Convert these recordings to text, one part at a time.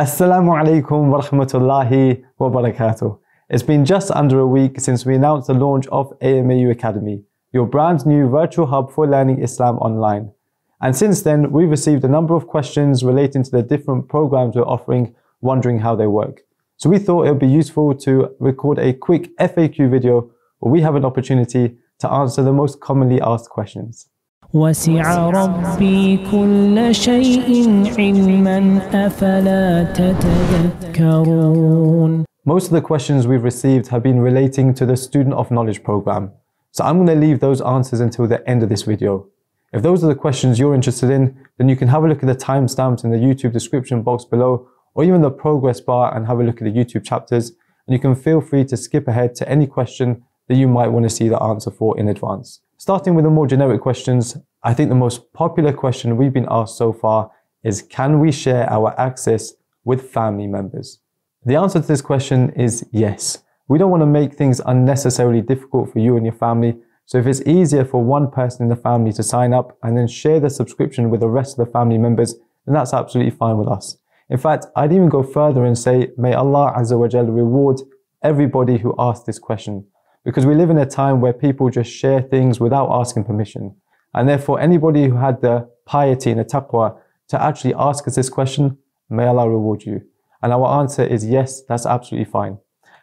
Assalamu alaikum wa rahmatullahi wa barakatuh. It's been just under a week since we announced the launch of AMAU Academy, your brand new virtual hub for learning Islam online. And since then, we've received a number of questions relating to the different programs we're offering, wondering how they work. So we thought it would be useful to record a quick FAQ video where we have an opportunity to answer the most commonly asked questions. وسع ربي كل شيء علما أفلا تتذكرون Most of the questions we've received have been relating to the Student of Knowledge program. So I'm going to leave those answers until the end of this video. If those are the questions you're interested in, then you can have a look at the timestamps in the YouTube description box below, or even the progress bar and have a look at the YouTube chapters. And you can feel free to skip ahead to any question that you might want to see the answer for in advance. Starting with the more generic questions, I think the most popular question we've been asked so far is can we share our access with family members? The answer to this question is yes. We don't want to make things unnecessarily difficult for you and your family. So if it's easier for one person in the family to sign up and then share the subscription with the rest of the family members, then that's absolutely fine with us. In fact, I'd even go further and say, may Allah Azza wa Jal reward everybody who asked this question because we live in a time where people just share things without asking permission. And therefore, anybody who had the piety and the taqwa to actually ask us this question, may Allah reward you. And our answer is yes, that's absolutely fine.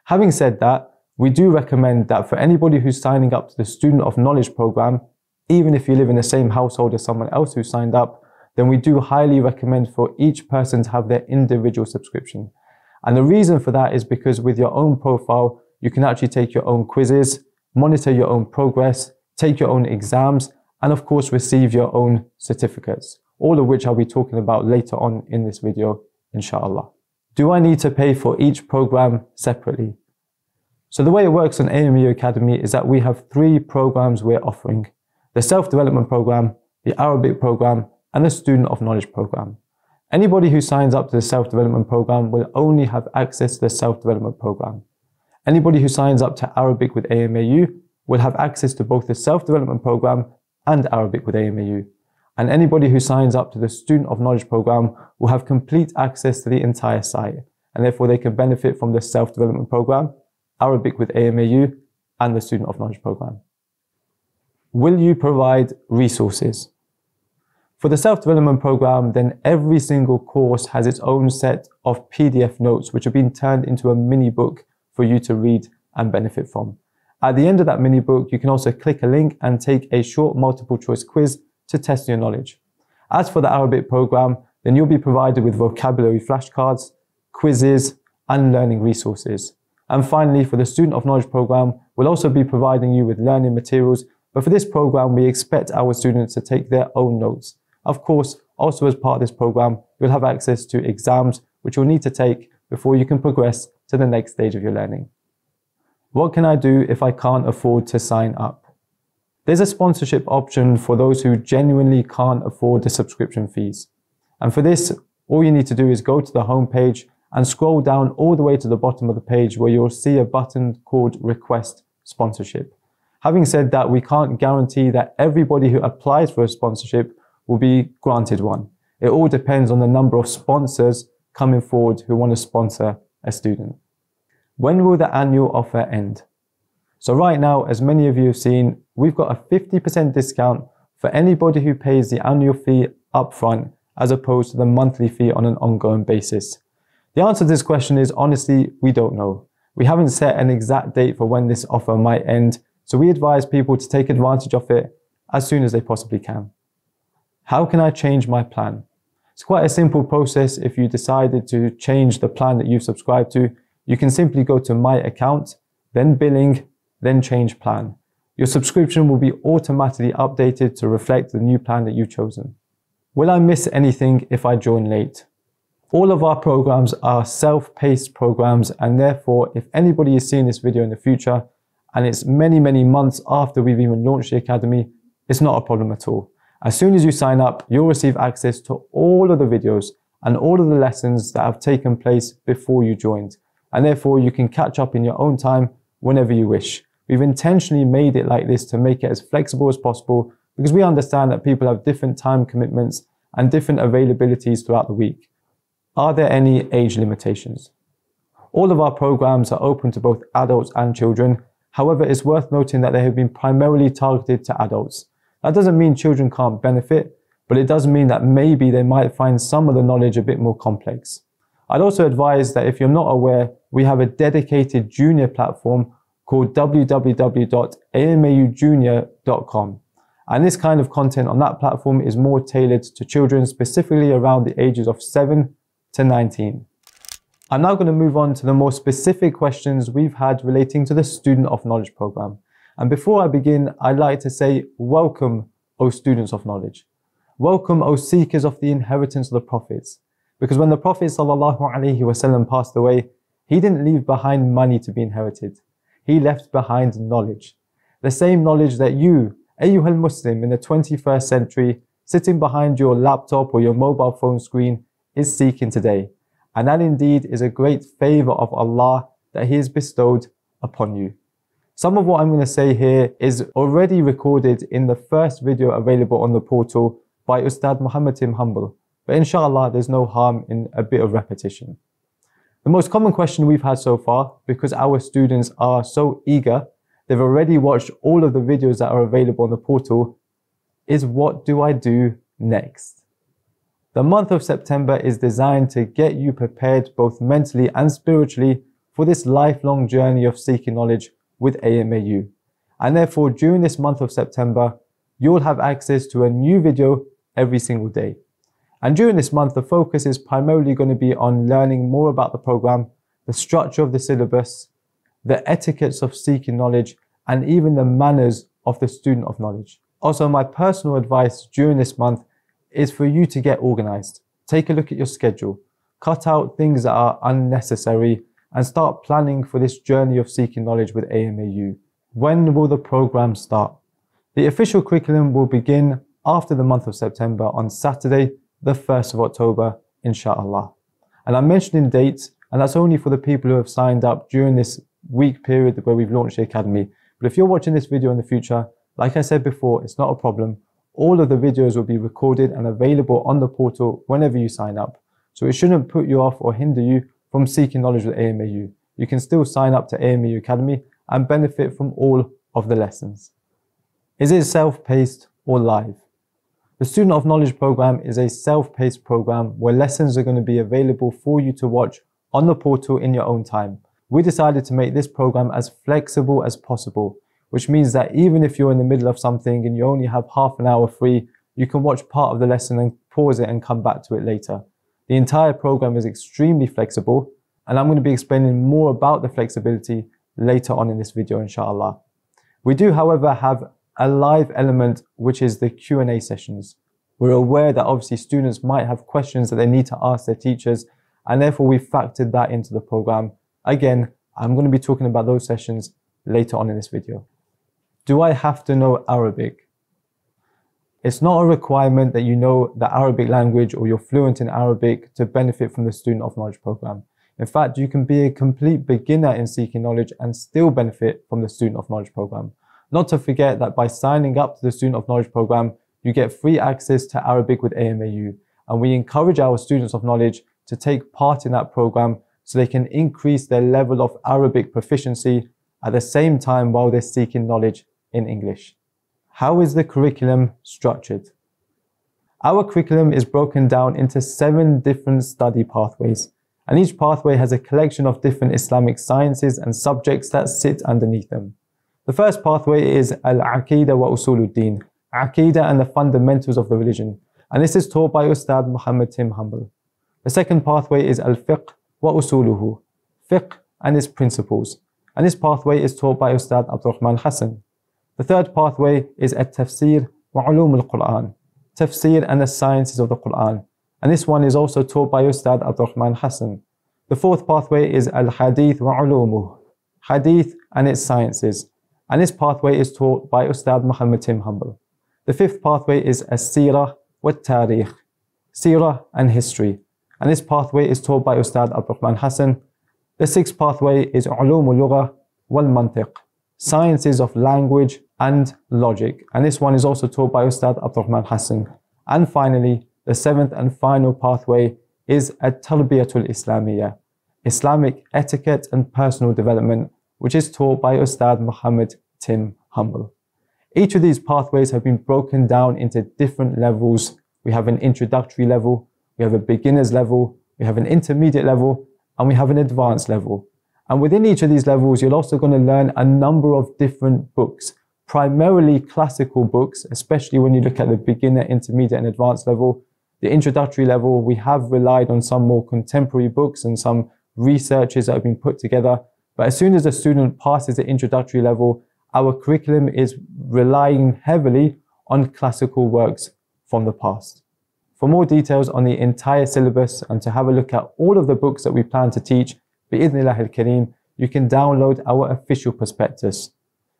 Having said that, we do recommend that for anybody who's signing up to the Student of Knowledge program, even if you live in the same household as someone else who signed up, then we do highly recommend for each person to have their individual subscription. And the reason for that is because with your own profile, you can actually take your own quizzes, monitor your own progress, take your own exams, and of course receive your own certificates, all of which I'll be talking about later on in this video, inshallah. Do I need to pay for each program separately? So the way it works on AMAU Academy is that we have three programs we're offering. The self-development program, the Arabic program, and the Student of Knowledge program. Anybody who signs up to the self-development program will only have access to the self-development program. Anybody who signs up to Arabic with AMAU will have access to both the self-development program and Arabic with AMAU. And anybody who signs up to the Student of Knowledge program will have complete access to the entire site. And therefore they can benefit from the self-development program, Arabic with AMAU, and the Student of Knowledge program. Will you provide resources? For the self-development program, then every single course has its own set of PDF notes, which have been turned into a mini book for you to read and benefit from. At the end of that mini book, you can also click a link and take a short multiple choice quiz to test your knowledge. As for the Arabic program, then you'll be provided with vocabulary flashcards, quizzes, and learning resources. And finally, for the Student of Knowledge program, we'll also be providing you with learning materials. But for this program, we expect our students to take their own notes. Of course, also as part of this program, you'll have access to exams, which you'll need to take before you can progress to the next stage of your learning. What can I do if I can't afford to sign up? There's a sponsorship option for those who genuinely can't afford the subscription fees. And for this, all you need to do is go to the home page and scroll down all the way to the bottom of the page where you'll see a button called request sponsorship. Having said that, we can't guarantee that everybody who applies for a sponsorship will be granted one. It all depends on the number of sponsors coming forward who want to sponsor a student. When will the annual offer end? So right now, as many of you have seen, we've got a 50% discount for anybody who pays the annual fee upfront as opposed to the monthly fee on an ongoing basis. The answer to this question is honestly, we don't know. We haven't set an exact date for when this offer might end, so we advise people to take advantage of it as soon as they possibly can. How can I change my plan? It's quite a simple process. If you decided to change the plan that you've subscribed to, you can simply go to my account, then billing, then change plan. Your subscription will be automatically updated to reflect the new plan that you've chosen. Will I miss anything if I join late? All of our programs are self-paced programs and therefore if anybody is seeing this video in the future and it's many, many months after we've even launched the Academy, it's not a problem at all. As soon as you sign up, you'll receive access to all of the videos and all of the lessons that have taken place before you joined. And therefore, you can catch up in your own time whenever you wish. We've intentionally made it like this to make it as flexible as possible because we understand that people have different time commitments and different availabilities throughout the week. Are there any age limitations? All of our programs are open to both adults and children. However, it's worth noting that they have been primarily targeted to adults. That doesn't mean children can't benefit, but it does mean that maybe they might find some of the knowledge a bit more complex. I'd also advise that if you're not aware, we have a dedicated junior platform called www.amaujunior.com. And this kind of content on that platform is more tailored to children specifically around the ages of 7 to 19. I'm now going to move on to the more specific questions we've had relating to the Student of Knowledge program. And before I begin, I'd like to say welcome, O students of knowledge. Welcome, O seekers of the inheritance of the prophets. Because when the Prophet ﷺ passed away, he didn't leave behind money to be inherited. He left behind knowledge. The same knowledge that you, Ayyuhal Muslim in the 21st century, sitting behind your laptop or your mobile phone screen, is seeking today. And that indeed is a great favor of Allah that He has bestowed upon you. Some of what I'm going to say here is already recorded in the first video available on the portal by Ustad Muhammad Tim Humble. But inshallah, there's no harm in a bit of repetition. The most common question we've had so far, because our students are so eager, they've already watched all of the videos that are available on the portal, is what do I do next? The month of September is designed to get you prepared both mentally and spiritually for this lifelong journey of seeking knowledge with AMAU. And therefore, during this month of September, you'll have access to a new video every single day. And during this month, the focus is primarily going to be on learning more about the program, the structure of the syllabus, the etiquettes of seeking knowledge, and even the manners of the student of knowledge. Also, my personal advice during this month is for you to get organized. Take a look at your schedule, cut out things that are unnecessary, and start planning for this journey of seeking knowledge with AMAU. When will the program start? The official curriculum will begin after the month of September on Saturday, the 1st of October, inshallah. And I'm mentioning dates, and that's only for the people who have signed up during this week period where we've launched the academy. But if you're watching this video in the future, like I said before, it's not a problem. All of the videos will be recorded and available on the portal whenever you sign up. So it shouldn't put you off or hinder you from seeking knowledge with AMAU. You can still sign up to AMAU Academy and benefit from all of the lessons. Is it self-paced or live? The Student of Knowledge program is a self-paced program where lessons are going to be available for you to watch on the portal in your own time. We decided to make this program as flexible as possible, which means that even if you're in the middle of something and you only have half an hour free, you can watch part of the lesson and pause it and come back to it later. The entire program is extremely flexible, and I'm going to be explaining more about the flexibility later on in this video, inshallah. We do, however, have a live element, which is the Q&A sessions. We're aware that obviously students might have questions that they need to ask their teachers, and therefore we factored that into the program. Again, I'm going to be talking about those sessions later on in this video. Do I have to know Arabic? It's not a requirement that you know the Arabic language or you're fluent in Arabic to benefit from the Student of Knowledge program. In fact, you can be a complete beginner in seeking knowledge and still benefit from the Student of Knowledge program. Not to forget that by signing up to the Student of Knowledge program, you get free access to Arabic with AMAU. And we encourage our students of knowledge to take part in that program so they can increase their level of Arabic proficiency at the same time while they're seeking knowledge in English. How is the curriculum structured? Our curriculum is broken down into seven different study pathways, and each pathway has a collection of different Islamic sciences and subjects that sit underneath them. The first pathway is Al-Aqidah wa Usuluddin, Aqidah and the fundamentals of the religion. And this is taught by Ustad Muhammad Tim Humble. The second pathway is Al-Fiqh wa Usuluhu, Fiqh and its principles. And this pathway is taught by Ustad Abdurrahman Hassan. The third pathway is At-Tafsir wa Ulum al-Quran, Tafsir and the sciences of the Quran. And this one is also taught by Ustad Abdurrahman Hassan. The fourth pathway is Al-Hadith wa Ulumuh, Hadith and its sciences and this pathway is taught by Ustad Muhammad Tim Humble. The fifth pathway is As-Sirah wa Tarikh, Sirah and History, and this pathway is taught by Ustad Abdurrahman Hassan. The sixth pathway is Ulum al-Lugha wal Mantiq, Sciences of Language and Logic, and this one is also taught by Ustad Abdurrahman Hassan. And finally, the seventh and final pathway is At-Tarbiyatul Islamiyya, Islamic etiquette and personal development, which is taught by Ustad Muhammad Tim Humble. Each of these pathways have been broken down into different levels. We have an introductory level, we have a beginner's level, we have an intermediate level, and we have an advanced level. And within each of these levels, you're also going to learn a number of different books, primarily classical books, especially when you look at the beginner, intermediate, and advanced level. The introductory level, we have relied on some more contemporary books and some researches that have been put together. But as soon as a student passes the introductory level, our curriculum is relying heavily on classical works from the past. For more details on the entire syllabus and to have a look at all of the books that we plan to teach, bi'idhnillah al-kareem, you can download our official prospectus.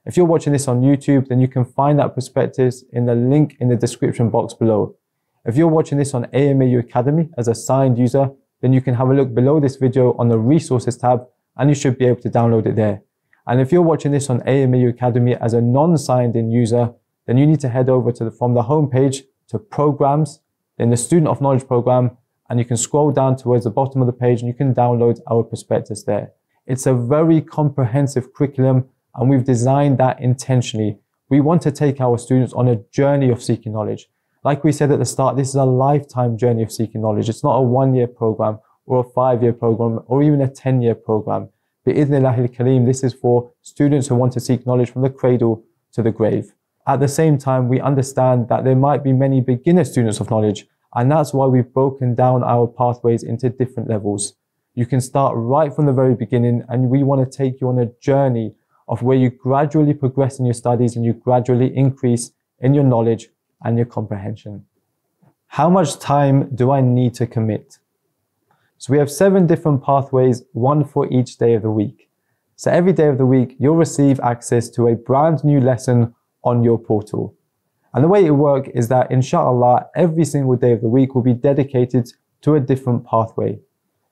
If you're watching this on YouTube, then you can find that prospectus in the link in the description box below. If you're watching this on AMAU Academy as a signed user, then you can have a look below this video on the resources tab and you should be able to download it there. And if you're watching this on AMAU Academy as a non-signed in user, then you need to head over to the, from the homepage to programs, then the Student of Knowledge program, and you can scroll down towards the bottom of the page and you can download our prospectus there. It's a very comprehensive curriculum and we've designed that intentionally. We want to take our students on a journey of seeking knowledge. Like we said at the start, this is a lifetime journey of seeking knowledge. It's not a one year program or a five year program or even a 10 year program. This is for students who want to seek knowledge from the cradle to the grave. At the same time, we understand that there might be many beginner students of knowledge, and that's why we've broken down our pathways into different levels. You can start right from the very beginning, and we want to take you on a journey of where you gradually progress in your studies and you gradually increase in your knowledge and your comprehension. How much time do I need to commit? So we have seven different pathways, one for each day of the week. So every day of the week, you'll receive access to a brand new lesson on your portal. And the way it works is that inshallah, every single day of the week will be dedicated to a different pathway.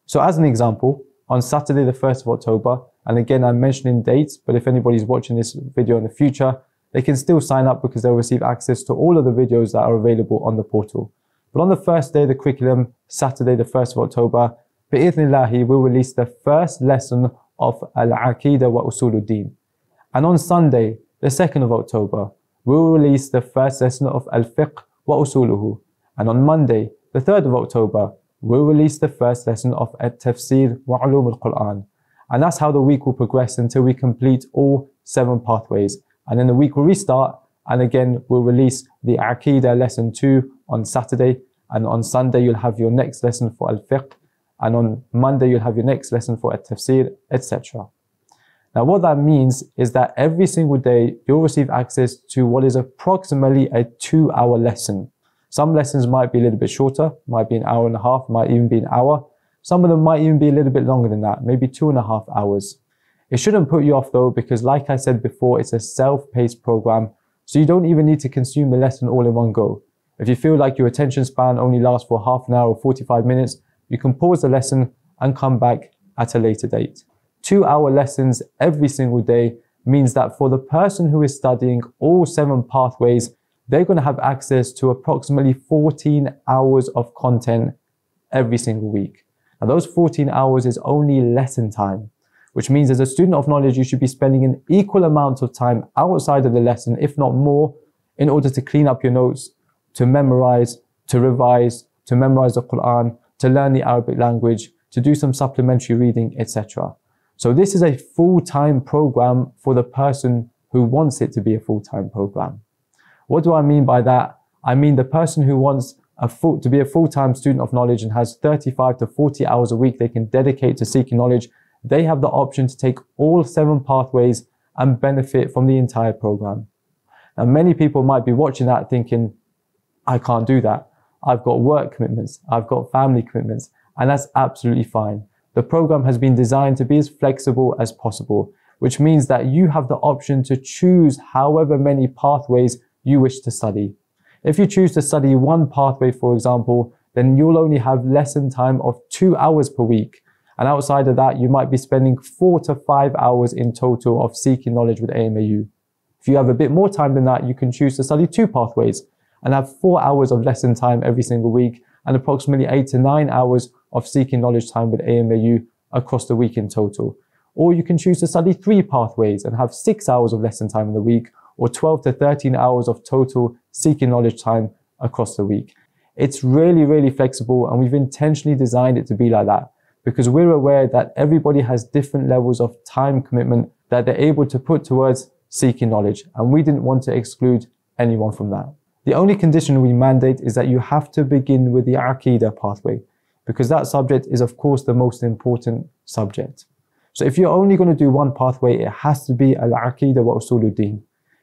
So as an example, on Saturday, the 1st of October, and again, I'm mentioning dates, but if anybody's watching this video in the future, they can still sign up because they'll receive access to all of the videos that are available on the portal. But on the first day of the curriculum, Saturday, the 1st of October, bi'ithnillahi, we'll release the first lesson of Al-Aqidah wa Usuluddin. And on Sunday, the 2nd of October, we'll release the first lesson of Al-Fiqh wa Usuluhu. And on Monday, the 3rd of October, we'll release the first lesson of At-Tafsir wa Ulum al-Quran. And that's how the week will progress until we complete all seven pathways. And then the week will restart and again, we'll release the Aqidah lesson two on Saturday. And on Sunday, you'll have your next lesson for Al-Fiqh. And on Monday, you'll have your next lesson for At-Tafsir, etc. Now, what that means is that every single day, you'll receive access to what is approximately a two hour lesson. Some lessons might be a little bit shorter, might be an hour and a half, might even be an hour. Some of them might even be a little bit longer than that, maybe two and a half hours. It shouldn't put you off though, because like I said before, it's a self-paced program so you don't even need to consume the lesson all in one go. If you feel like your attention span only lasts for half an hour or 45 minutes, you can pause the lesson and come back at a later date. Two hour lessons every single day means that for the person who is studying all seven pathways, they're going to have access to approximately 14 hours of content every single week. Now those 14 hours is only lesson time which means as a student of knowledge, you should be spending an equal amount of time outside of the lesson, if not more, in order to clean up your notes, to memorize, to revise, to memorize the Quran, to learn the Arabic language, to do some supplementary reading, etc. So this is a full-time program for the person who wants it to be a full-time program. What do I mean by that? I mean the person who wants a full, to be a full-time student of knowledge and has 35 to 40 hours a week they can dedicate to seeking knowledge they have the option to take all seven pathways and benefit from the entire program. Now, many people might be watching that thinking, I can't do that. I've got work commitments. I've got family commitments. And that's absolutely fine. The program has been designed to be as flexible as possible, which means that you have the option to choose however many pathways you wish to study. If you choose to study one pathway, for example, then you'll only have lesson time of two hours per week. And outside of that, you might be spending four to five hours in total of seeking knowledge with AMAU. If you have a bit more time than that, you can choose to study two pathways and have four hours of lesson time every single week and approximately eight to nine hours of seeking knowledge time with AMAU across the week in total. Or you can choose to study three pathways and have six hours of lesson time in the week or 12 to 13 hours of total seeking knowledge time across the week. It's really, really flexible and we've intentionally designed it to be like that because we're aware that everybody has different levels of time commitment that they're able to put towards seeking knowledge. And we didn't want to exclude anyone from that. The only condition we mandate is that you have to begin with the Aqidah pathway because that subject is of course the most important subject. So if you're only going to do one pathway, it has to be Al-Aqidah wa Usuluddin.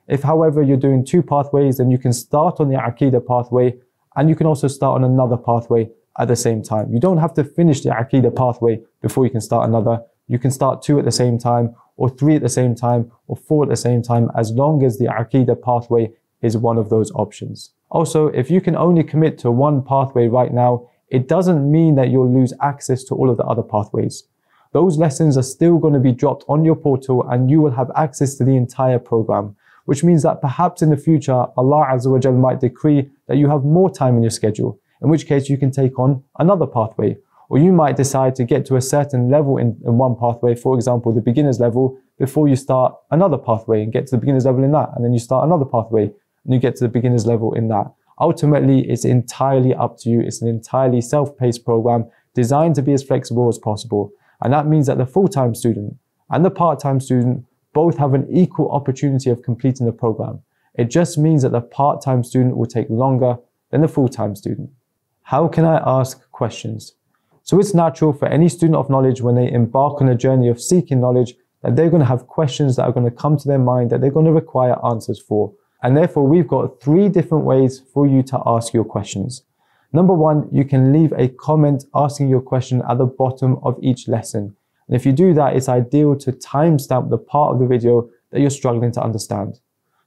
If however you're doing two pathways, then you can start on the Aqidah pathway and you can also start on another pathway at the same time. You don't have to finish the Aqidah pathway before you can start another. You can start two at the same time or three at the same time or four at the same time as long as the Aqidah pathway is one of those options. Also, if you can only commit to one pathway right now, it doesn't mean that you'll lose access to all of the other pathways. Those lessons are still going to be dropped on your portal and you will have access to the entire program, which means that perhaps in the future, Allah Azza wa Jal might decree that you have more time in your schedule, in which case you can take on another pathway. Or you might decide to get to a certain level in, in one pathway, for example, the beginner's level, before you start another pathway and get to the beginner's level in that. And then you start another pathway and you get to the beginner's level in that. Ultimately, it's entirely up to you. It's an entirely self-paced program designed to be as flexible as possible. And that means that the full-time student and the part-time student both have an equal opportunity of completing the program. It just means that the part-time student will take longer than the full-time student. How can I ask questions? So it's natural for any student of knowledge when they embark on a journey of seeking knowledge that they're going to have questions that are going to come to their mind that they're going to require answers for. And therefore, we've got three different ways for you to ask your questions. Number one, you can leave a comment asking your question at the bottom of each lesson. And if you do that, it's ideal to timestamp the part of the video that you're struggling to understand.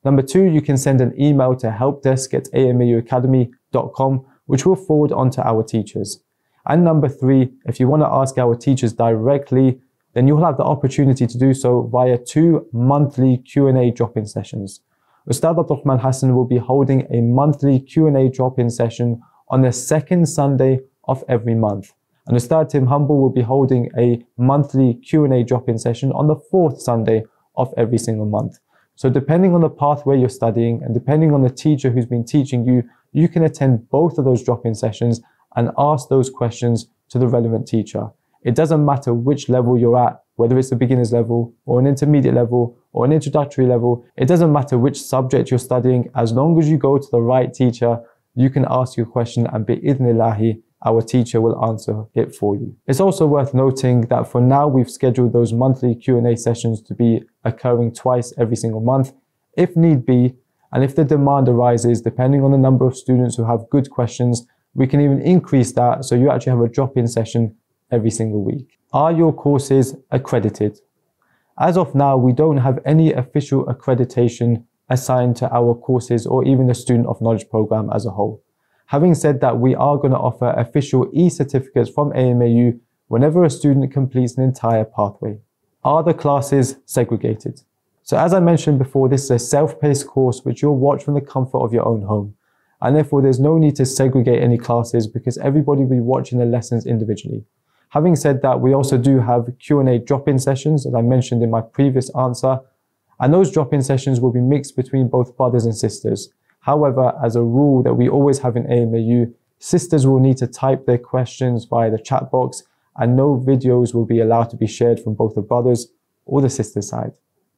Number two, you can send an email to helpdesk at amauacademy.com, which we'll forward on to our teachers. And number three, if you want to ask our teachers directly, then you'll have the opportunity to do so via two monthly Q&A drop-in sessions. Ustad Abdul Hassan will be holding a monthly Q&A drop-in session on the second Sunday of every month. And Ustad Tim Humble will be holding a monthly Q&A drop-in session on the fourth Sunday of every single month. So depending on the pathway you're studying and depending on the teacher who's been teaching you, you can attend both of those drop-in sessions and ask those questions to the relevant teacher. It doesn't matter which level you're at, whether it's a beginner's level or an intermediate level or an introductory level. It doesn't matter which subject you're studying. As long as you go to the right teacher, you can ask your question and be bi'idhnillahi, our teacher will answer it for you. It's also worth noting that for now, we've scheduled those monthly Q&A sessions to be occurring twice every single month, if need be, and if the demand arises, depending on the number of students who have good questions, we can even increase that so you actually have a drop-in session every single week. Are your courses accredited? As of now, we don't have any official accreditation assigned to our courses or even the Student of Knowledge program as a whole. Having said that, we are going to offer official e-certificates from AMAU whenever a student completes an entire pathway. Are the classes segregated? So as I mentioned before, this is a self-paced course which you'll watch from the comfort of your own home. And therefore, there's no need to segregate any classes because everybody will be watching the lessons individually. Having said that, we also do have Q&A drop-in sessions, as I mentioned in my previous answer, and those drop-in sessions will be mixed between both brothers and sisters. However, as a rule that we always have in AMAU, sisters will need to type their questions via the chat box and no videos will be allowed to be shared from both the brothers or the sister side.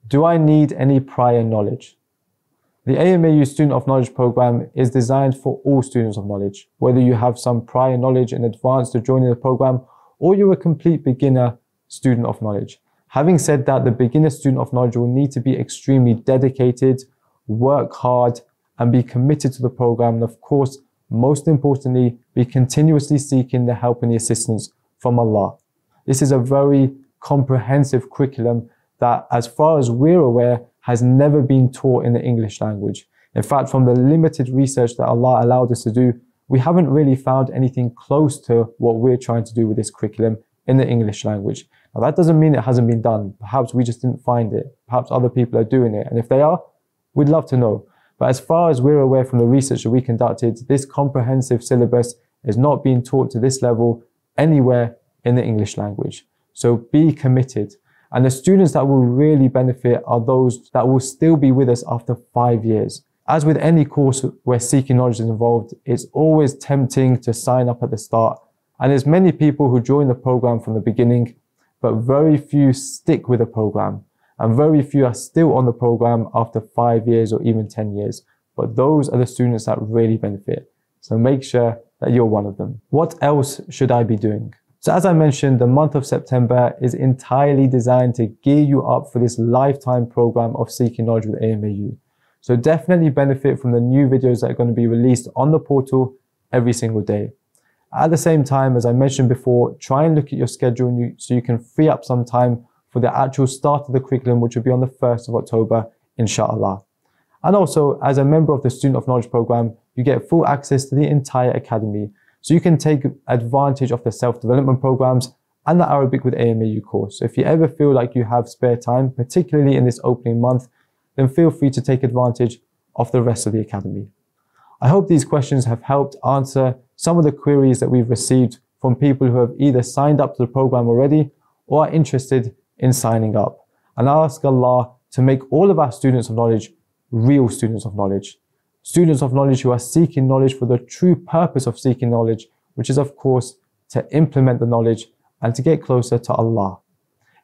Do I need any prior knowledge? The AMAU Student of Knowledge program is designed for all students of knowledge, whether you have some prior knowledge in advance to joining the program or you're a complete beginner student of knowledge. Having said that, the beginner student of knowledge will need to be extremely dedicated, work hard, and be committed to the program. And of course, most importantly, be continuously seeking the help and the assistance from Allah. This is a very comprehensive curriculum that, as far as we're aware, has never been taught in the English language. In fact, from the limited research that Allah allowed us to do, we haven't really found anything close to what we're trying to do with this curriculum in the English language. Now, that doesn't mean it hasn't been done. Perhaps we just didn't find it. Perhaps other people are doing it. And if they are, we'd love to know. But as far as we're aware from the research that we conducted, this comprehensive syllabus is not being taught to this level anywhere in the English language. So be committed. And the students that will really benefit are those that will still be with us after five years. As with any course where seeking knowledge is involved, it's always tempting to sign up at the start. And there's many people who join the program from the beginning, but very few stick with the program. And very few are still on the program after five years or even 10 years. But those are the students that really benefit. So make sure that you're one of them. What else should I be doing? So as I mentioned, the month of September is entirely designed to gear you up for this lifetime program of Seeking Knowledge with AMAU. So definitely benefit from the new videos that are going to be released on the portal every single day. At the same time, as I mentioned before, try and look at your schedule so you can free up some time the actual start of the curriculum, which will be on the 1st of October, inshallah. And also, as a member of the Student of Knowledge program, you get full access to the entire academy. So you can take advantage of the self-development programs and the Arabic with AMAU course. So if you ever feel like you have spare time, particularly in this opening month, then feel free to take advantage of the rest of the academy. I hope these questions have helped answer some of the queries that we've received from people who have either signed up to the program already or are interested in signing up. And I ask Allah to make all of our students of knowledge real students of knowledge. Students of knowledge who are seeking knowledge for the true purpose of seeking knowledge, which is, of course, to implement the knowledge and to get closer to Allah.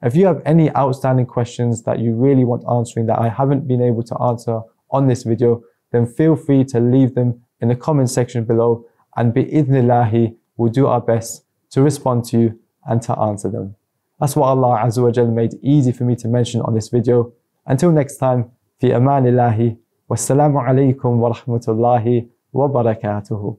If you have any outstanding questions that you really want answering that I haven't been able to answer on this video, then feel free to leave them in the comment section below and bi'idhnillahi, we'll do our best to respond to you and to answer them. That's what Allah Azza wa Jal made easy for me to mention on this video. Until next time, fi amanillahi, wassalamu alaikum wa rahmatullahi wa barakatuhu.